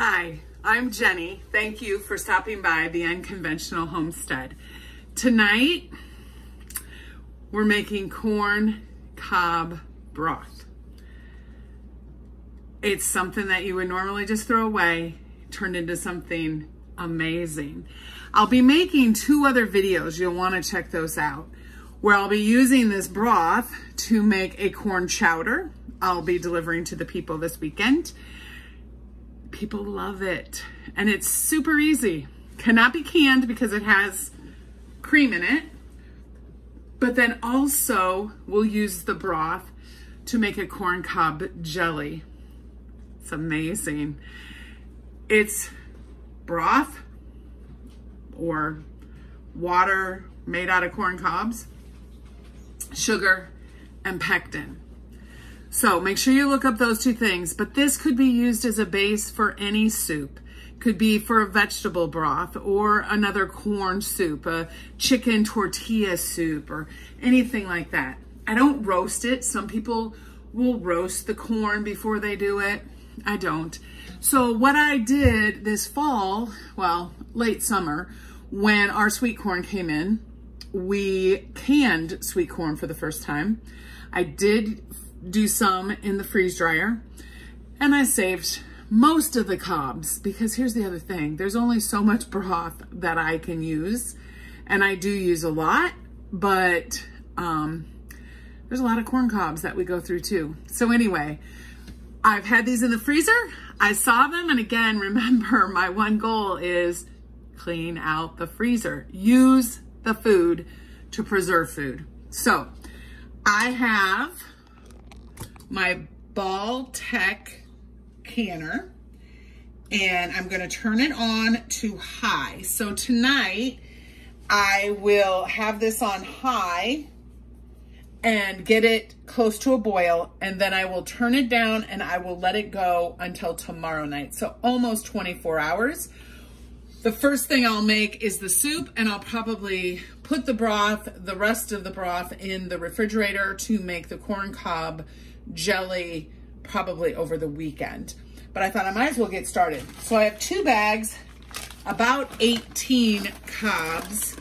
Hi, I'm Jenny. Thank you for stopping by the Unconventional Homestead. Tonight, we're making corn cob broth. It's something that you would normally just throw away, turned into something amazing. I'll be making two other videos. You'll want to check those out where I'll be using this broth to make a corn chowder. I'll be delivering to the people this weekend. People love it and it's super easy. Cannot be canned because it has cream in it. But then also we'll use the broth to make a corn cob jelly. It's amazing. It's broth or water made out of corn cobs, sugar, and pectin. So make sure you look up those two things, but this could be used as a base for any soup. Could be for a vegetable broth or another corn soup, a chicken tortilla soup or anything like that. I don't roast it. Some people will roast the corn before they do it. I don't. So what I did this fall, well, late summer, when our sweet corn came in, we canned sweet corn for the first time. I did do some in the freeze dryer and I saved most of the cobs because here's the other thing. There's only so much broth that I can use and I do use a lot, but um, there's a lot of corn cobs that we go through too. So anyway, I've had these in the freezer. I saw them. And again, remember my one goal is clean out the freezer. Use the food to preserve food. So I have my Ball Tech canner and I'm gonna turn it on to high. So tonight I will have this on high and get it close to a boil and then I will turn it down and I will let it go until tomorrow night. So almost 24 hours. The first thing I'll make is the soup and I'll probably put the broth, the rest of the broth in the refrigerator to make the corn cob jelly probably over the weekend. But I thought I might as well get started. So I have two bags, about 18 cobs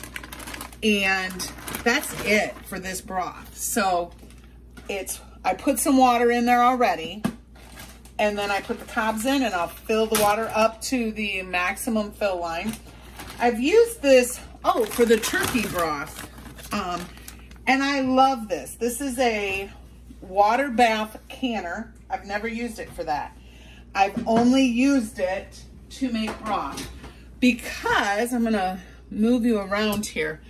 and that's it for this broth. So it's, I put some water in there already and then I put the cobs in and I'll fill the water up to the maximum fill line. I've used this, oh, for the turkey broth. Um, and I love this. This is a water bath canner. I've never used it for that. I've only used it to make broth because I'm gonna move you around here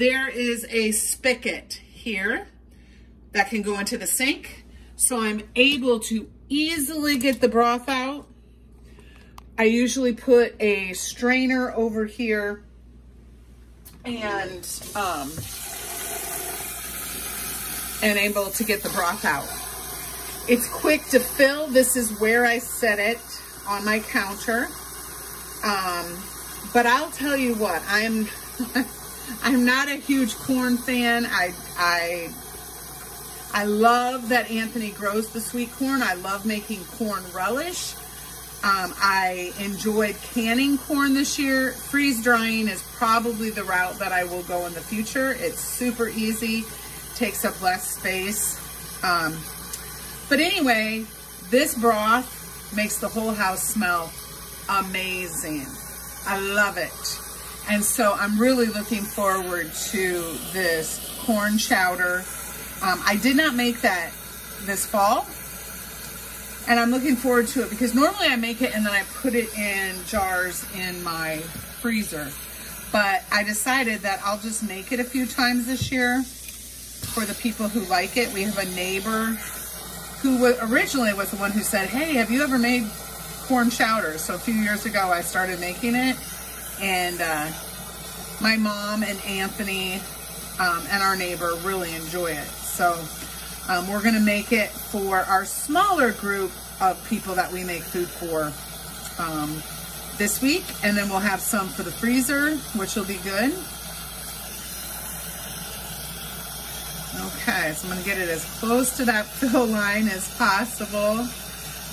there is a spigot here that can go into the sink. So I'm able to easily get the broth out. I usually put a strainer over here and um, and able to get the broth out. It's quick to fill. This is where I set it on my counter. Um, but I'll tell you what, I'm I'm not a huge corn fan. I, I, I love that Anthony grows the sweet corn. I love making corn relish. Um, I enjoyed canning corn this year. Freeze drying is probably the route that I will go in the future. It's super easy, takes up less space. Um, but anyway, this broth makes the whole house smell amazing. I love it. And so I'm really looking forward to this corn chowder. Um, I did not make that this fall. And I'm looking forward to it because normally I make it and then I put it in jars in my freezer. But I decided that I'll just make it a few times this year for the people who like it. We have a neighbor who originally was the one who said, hey, have you ever made corn chowder? So a few years ago, I started making it and uh, my mom and Anthony um, and our neighbor really enjoy it. So um, we're gonna make it for our smaller group of people that we make food for um, this week. And then we'll have some for the freezer, which will be good. Okay, so I'm gonna get it as close to that fill line as possible.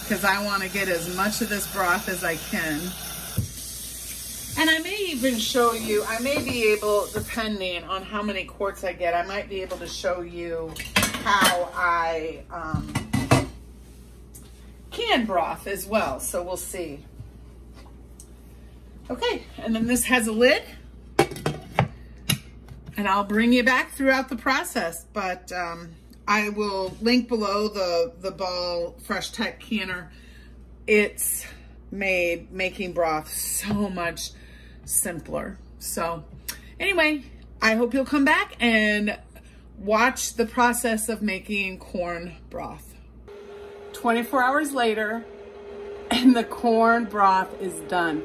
because I want to get as much of this broth as I can. And I may even show you, I may be able, depending on how many quarts I get, I might be able to show you how I um, can broth as well. So we'll see. Okay, and then this has a lid. And I'll bring you back throughout the process, but um, I will link below the, the Ball Fresh Tech canner. It's made making broth so much simpler. So anyway, I hope you'll come back and watch the process of making corn broth. 24 hours later, and the corn broth is done.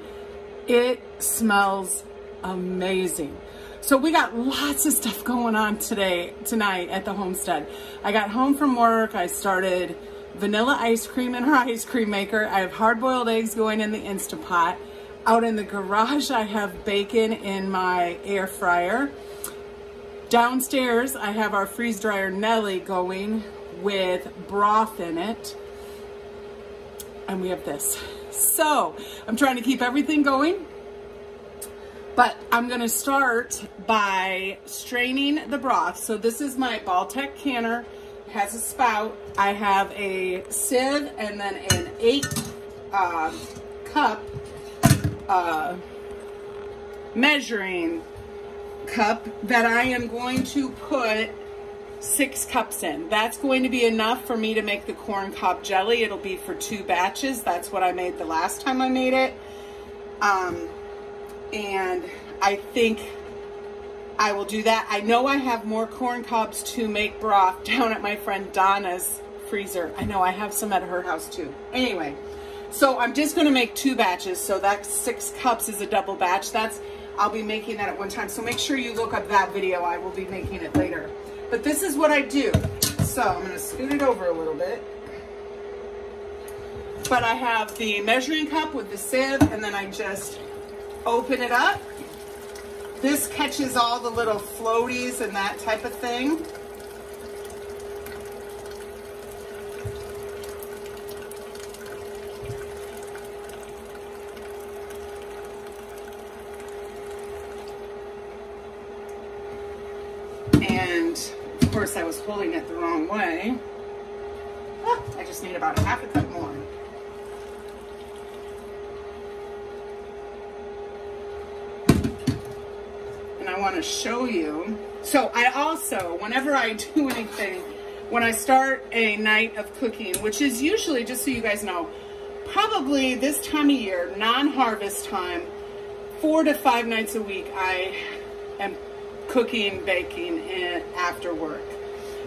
It smells amazing. So we got lots of stuff going on today, tonight at the homestead. I got home from work. I started vanilla ice cream in our ice cream maker. I have hard boiled eggs going in the Instapot. Out in the garage, I have bacon in my air fryer. Downstairs, I have our freeze dryer Nelly going with broth in it. And we have this. So I'm trying to keep everything going but I'm gonna start by straining the broth. So this is my Ball Tech canner, it has a spout. I have a sieve and then an eight uh, cup uh, measuring cup that I am going to put six cups in. That's going to be enough for me to make the corn cob jelly. It'll be for two batches. That's what I made the last time I made it. Um, and I think I will do that. I know I have more corn cobs to make broth down at my friend Donna's freezer. I know I have some at her house too. Anyway, so I'm just gonna make two batches. So that six cups is a double batch. That's, I'll be making that at one time. So make sure you look up that video. I will be making it later. But this is what I do. So I'm gonna scoot it over a little bit. But I have the measuring cup with the sieve and then I just open it up. This catches all the little floaties and that type of thing. And of course I was holding it the wrong way. Ah, I just need about half a cup more. Want to show you. So I also, whenever I do anything, when I start a night of cooking, which is usually, just so you guys know, probably this time of year, non-harvest time, four to five nights a week, I am cooking, baking in, after work.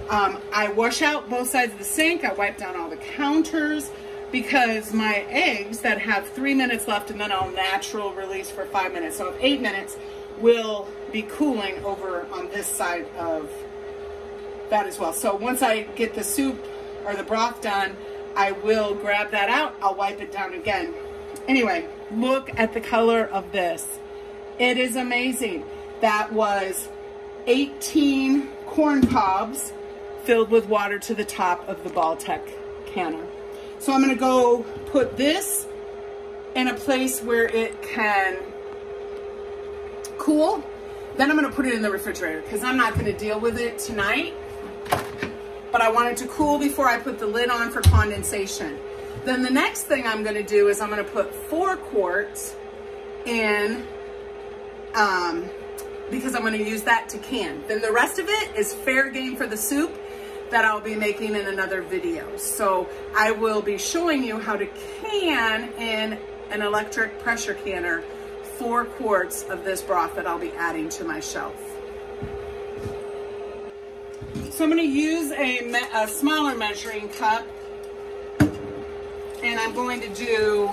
Um, I wash out both sides of the sink. I wipe down all the counters because my eggs that have three minutes left and then I'll natural release for five minutes. So eight minutes will be cooling over on this side of that as well. So once I get the soup or the broth done, I will grab that out. I'll wipe it down again. Anyway, look at the color of this. It is amazing. That was 18 corn cobs filled with water to the top of the Ball Tech canner. So I'm gonna go put this in a place where it can cool then I'm gonna put it in the refrigerator because I'm not gonna deal with it tonight. But I want it to cool before I put the lid on for condensation. Then the next thing I'm gonna do is I'm gonna put four quarts in um, because I'm gonna use that to can. Then the rest of it is fair game for the soup that I'll be making in another video. So I will be showing you how to can in an electric pressure canner four quarts of this broth that I'll be adding to my shelf. So I'm going to use a, a smaller measuring cup and I'm going to do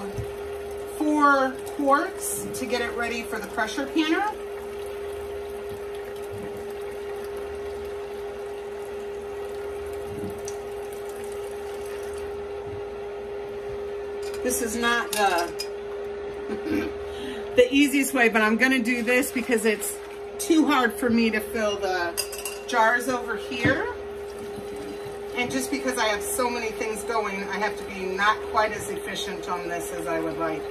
four quarts to get it ready for the pressure canner. This is not the the easiest way, but I'm gonna do this because it's too hard for me to fill the jars over here. And just because I have so many things going, I have to be not quite as efficient on this as I would like.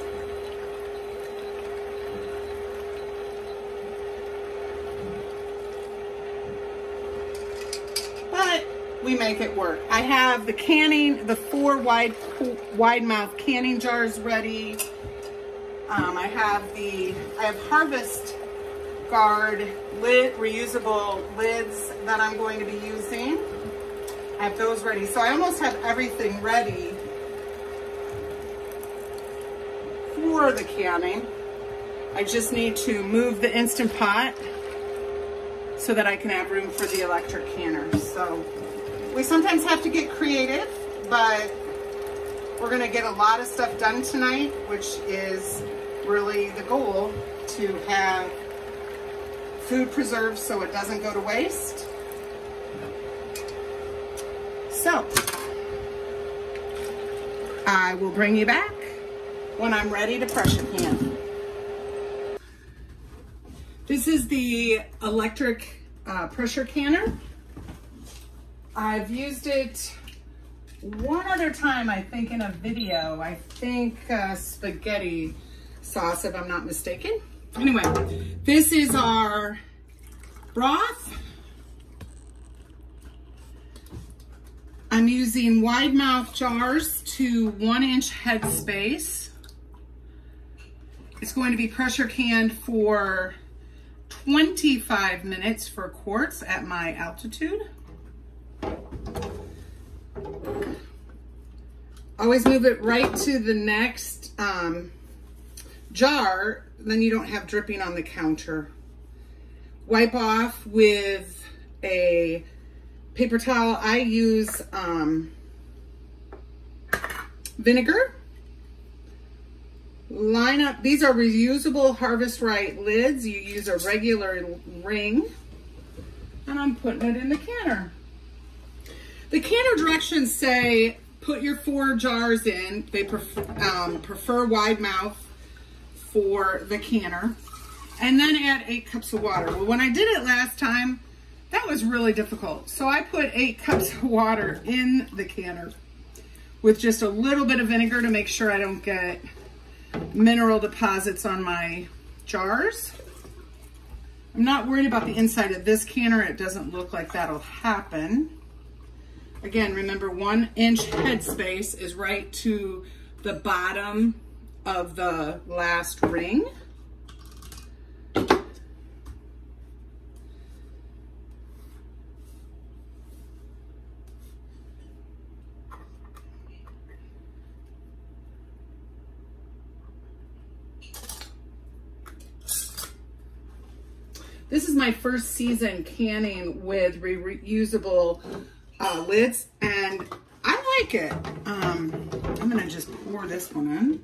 But we make it work. I have the canning, the four wide, wide mouth canning jars ready. Um, I have the, I have Harvest Guard lid, reusable lids that I'm going to be using. I have those ready. So I almost have everything ready for the canning. I just need to move the Instant Pot so that I can have room for the electric canner. So we sometimes have to get creative, but we're gonna get a lot of stuff done tonight, which is really the goal to have food preserved so it doesn't go to waste. So, I will bring you back when I'm ready to pressure can. This is the electric uh, pressure canner. I've used it one other time, I think, in a video. I think uh, spaghetti sauce, if I'm not mistaken. Anyway, this is our broth. I'm using wide mouth jars to one inch head space. It's going to be pressure canned for 25 minutes for quarts at my altitude. Always move it right to the next um, jar, then you don't have dripping on the counter. Wipe off with a paper towel. I use um, vinegar. Line up, these are reusable Harvest Right lids. You use a regular ring. And I'm putting it in the canner. The canner directions say put your four jars in. They um, prefer wide mouth for the canner. And then add eight cups of water. Well, when I did it last time, that was really difficult. So I put eight cups of water in the canner with just a little bit of vinegar to make sure I don't get mineral deposits on my jars. I'm not worried about the inside of this canner. It doesn't look like that'll happen. Again, remember one inch headspace is right to the bottom of the last ring. This is my first season canning with reusable uh, lids and I like it. Um, I'm gonna just pour this one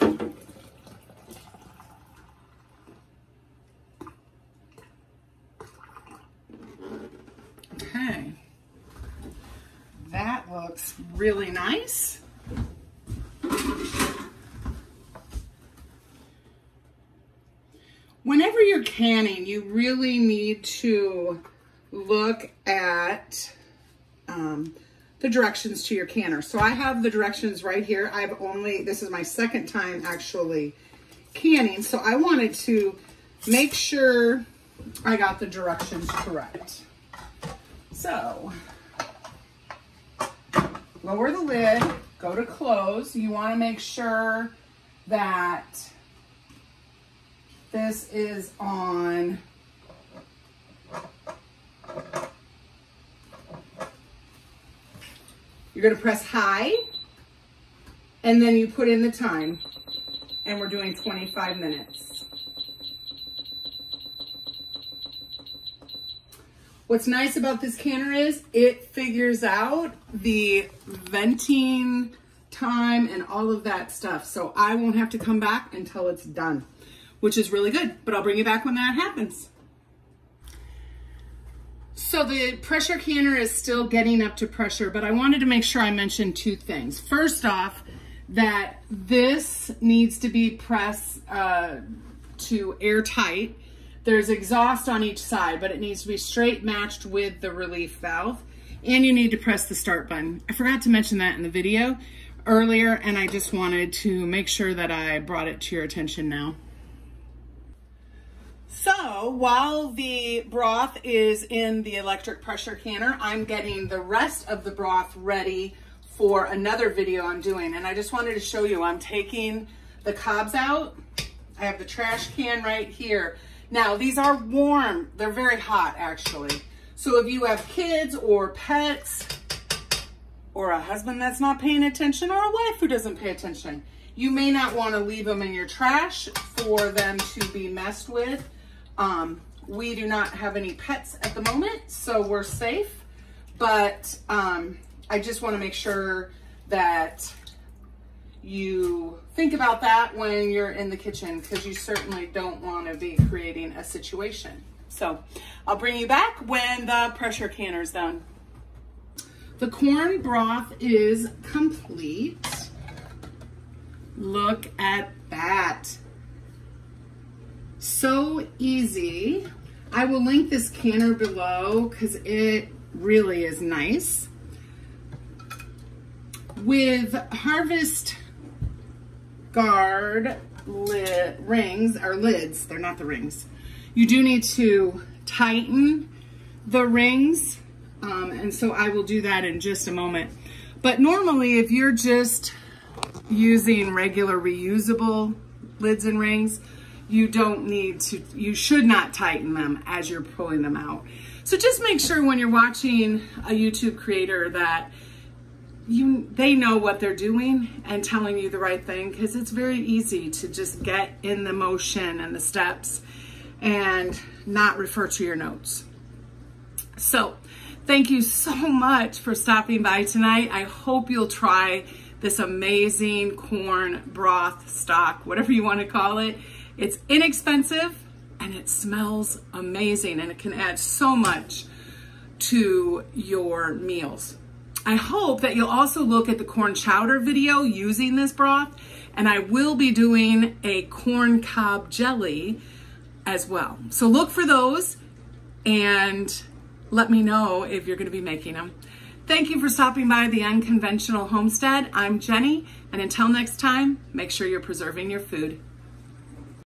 in. Okay. That looks really nice. Whenever you're canning, you really need to look at um, the directions to your canner. So I have the directions right here. I've only, this is my second time actually canning. So I wanted to make sure I got the directions correct. So lower the lid, go to close. You wanna make sure that this is on You're gonna press high and then you put in the time and we're doing 25 minutes. What's nice about this canner is it figures out the venting time and all of that stuff. So I won't have to come back until it's done, which is really good, but I'll bring you back when that happens. So the pressure canner is still getting up to pressure, but I wanted to make sure I mentioned two things. First off, that this needs to be pressed uh, to airtight There's exhaust on each side, but it needs to be straight matched with the relief valve. And you need to press the start button. I forgot to mention that in the video earlier, and I just wanted to make sure that I brought it to your attention now. So while the broth is in the electric pressure canner, I'm getting the rest of the broth ready for another video I'm doing. And I just wanted to show you, I'm taking the cobs out. I have the trash can right here. Now these are warm, they're very hot actually. So if you have kids or pets or a husband that's not paying attention or a wife who doesn't pay attention, you may not want to leave them in your trash for them to be messed with. Um, we do not have any pets at the moment, so we're safe. But um, I just want to make sure that you think about that when you're in the kitchen because you certainly don't want to be creating a situation. So I'll bring you back when the pressure canner is done. The corn broth is complete. Look at that. So easy. I will link this canner below because it really is nice. With Harvest Guard lid, rings, or lids, they're not the rings, you do need to tighten the rings. Um, and so I will do that in just a moment. But normally if you're just using regular reusable lids and rings, you don't need to, you should not tighten them as you're pulling them out. So just make sure when you're watching a YouTube creator that you they know what they're doing and telling you the right thing because it's very easy to just get in the motion and the steps and not refer to your notes. So thank you so much for stopping by tonight. I hope you'll try this amazing corn broth stock, whatever you want to call it. It's inexpensive and it smells amazing and it can add so much to your meals. I hope that you'll also look at the corn chowder video using this broth and I will be doing a corn cob jelly as well. So look for those and let me know if you're gonna be making them. Thank you for stopping by the Unconventional Homestead. I'm Jenny, and until next time, make sure you're preserving your food.